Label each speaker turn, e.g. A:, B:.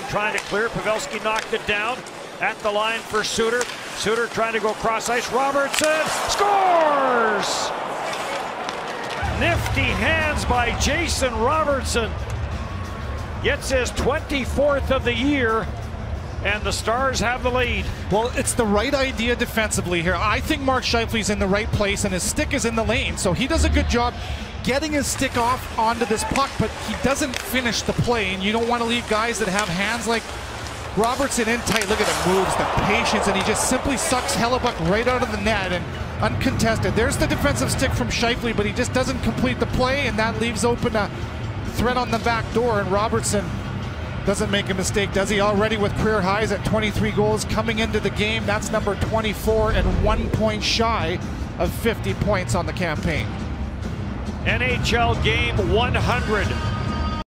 A: Trying to clear. Pavelski knocked it down at the line for Suter. Suter trying to go cross ice. Robertson scores! Nifty hands by Jason Robertson. Gets his 24th of the year, and the Stars have the lead.
B: Well, it's the right idea defensively here. I think Mark Scheifele's in the right place, and his stick is in the lane, so he does a good job getting his stick off onto this puck, but he doesn't finish the play, and you don't want to leave guys that have hands like Robertson in tight. Look at the moves, the patience, and he just simply sucks Hellebuyck right out of the net and uncontested. There's the defensive stick from Scheifele, but he just doesn't complete the play, and that leaves open a threat on the back door, and Robertson doesn't make a mistake, does he? Already with career highs at 23 goals coming into the game. That's number 24 and one point shy of 50 points on the campaign.
A: NHL game 100.